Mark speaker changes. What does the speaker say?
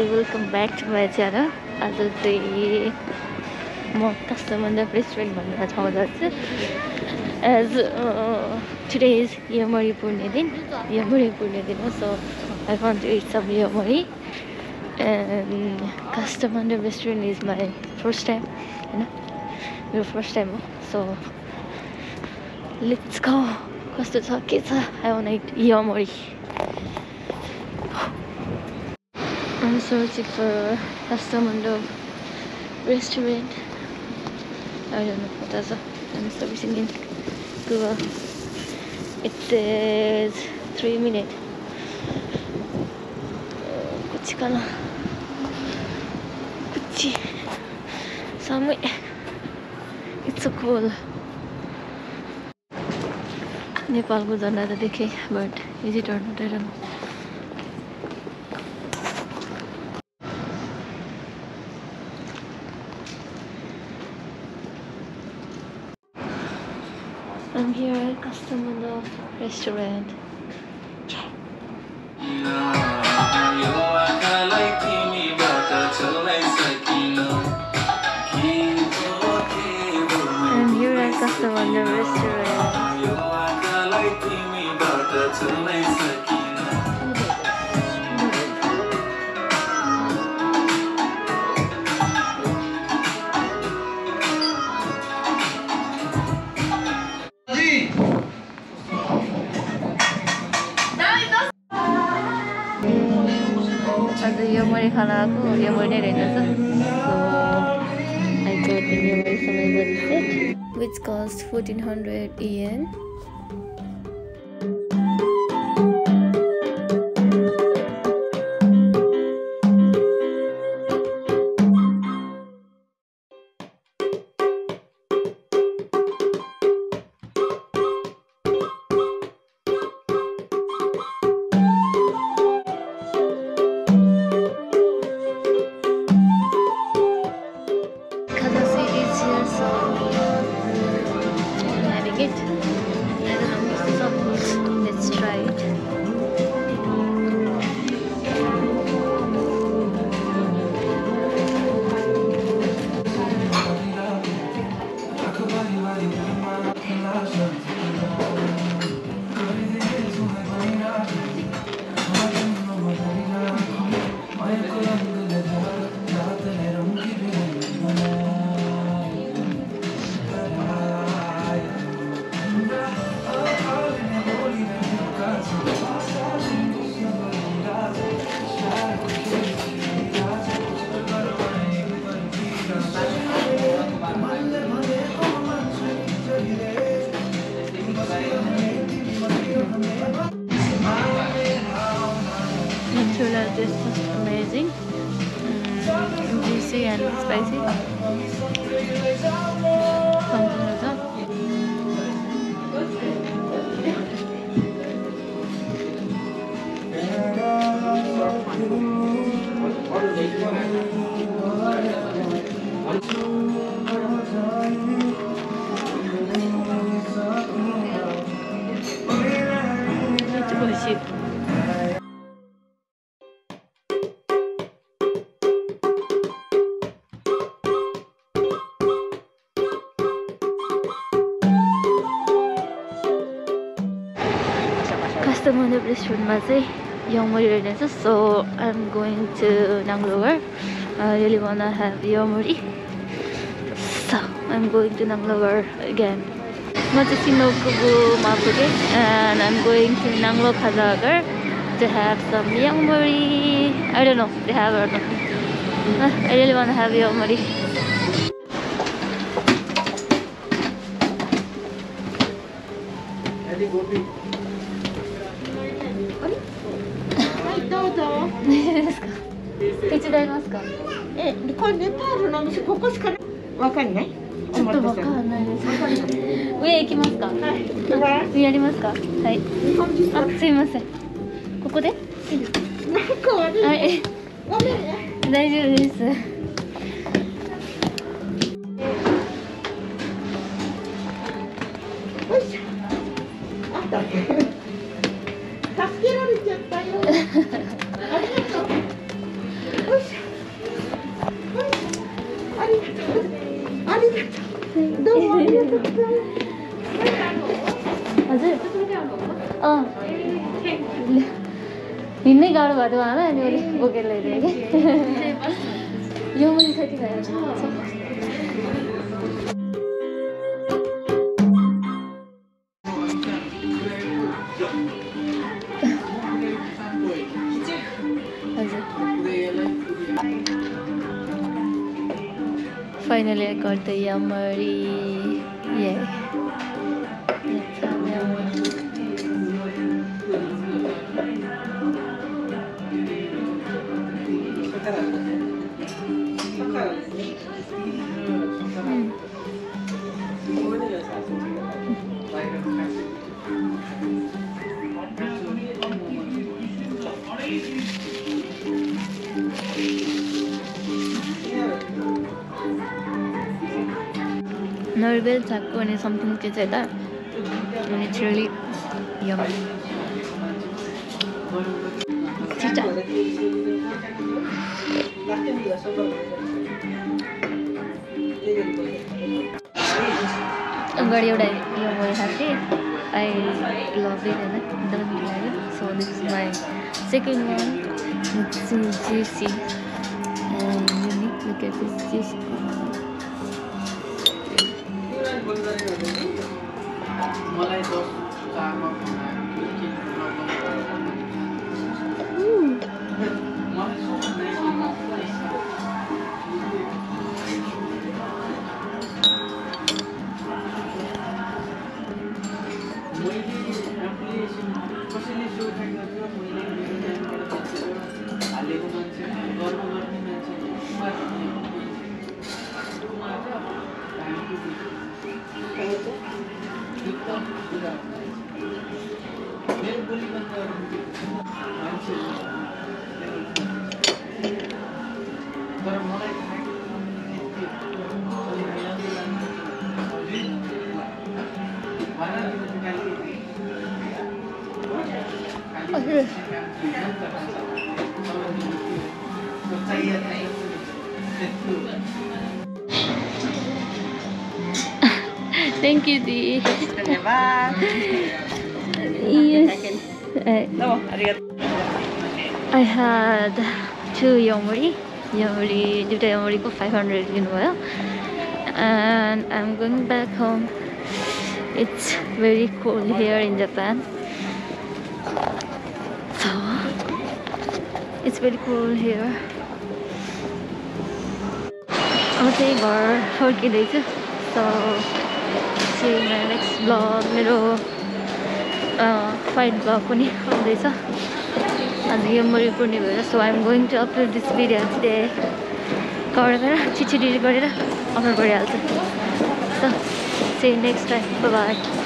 Speaker 1: Back to my channel आज चाहिँ म कस्टमर रेस्टुरेन्ट भनेर ठाउँ जान्छु as today is Yomari Punhi दिन यमरी पुर्णे दिन हो so I want to eat some yomari and customer restaurant is my first time होइन मेरो फर्स्ट टाइम हो सो लेट्स गो कस्तो छ के छ I want eat yomari searching for a Castamundo restaurant. I don't know what that's. I'm servicing in Cuba. It is three minutes. こっちかなこっち寒い It's so cold नेपालको झन्डा त देखेँ but is it or not I don't I'm here at Castamando restaurant. I'm here at Castamando restaurant. आज यो मैले खाना आएको यो मैले नै रहेछ सो आई in your समय set which cost 1400 yen Kadasi 北京 customer रेस्टुरेन्टमा चाहिँ यमरी रहेछ so I am going to Nanglo really want have yomari so I am going to Nanglo again म चाहिँ सिनोकुबुमा पुगेँ and I am going to Nanglo Khajaghar to have some yamuri. I don't know, they have or not. Uh, I really want to have yamuri.
Speaker 2: は ぞ。
Speaker 1: 何ですか手伝いますか？
Speaker 2: え、これネパールのお店、ここしかない。わかんない？
Speaker 1: ちょっとわかんないです。上行きますか？
Speaker 2: はい、
Speaker 1: 上やりますか？はい。あ、すいません。ここで？いいですか
Speaker 2: なんか悪い。
Speaker 1: はい。
Speaker 2: ごめんね。
Speaker 1: 大丈夫です。हजुर हिँड्नै गाह्रो भएको थियो उहाँलाई अनि अलिक बोकेर ल्याइदिएँ कि यो मैले साथी corte the morir. Norvell taco and something to say that. And it's really yummy. Chicha. अगाडि एउटा यो मैले खाएको थिएँ आई लभ इट होइन एकदमै मिठो लाग्यो
Speaker 3: so this is my second one juicy unique look at this 我来说 ito.
Speaker 1: Thank you,
Speaker 2: Di.
Speaker 1: Yes.
Speaker 2: No, arigato.
Speaker 1: I had two yomori. Yomori, दुइटा yomoriको 500 लिनुभयो and I'm going back home. It's very cold here in Japan. So it's very cold here. अब चाहिँ घर फर्किँदैछु so see my next blog मेरो fight vlog पनि आउँदैछ आज यो मरि पूर्णि भएर so I'm going to upload this video today cover गरेर छिटो गरेर अपलोड गरिहाल्छु so see next time bye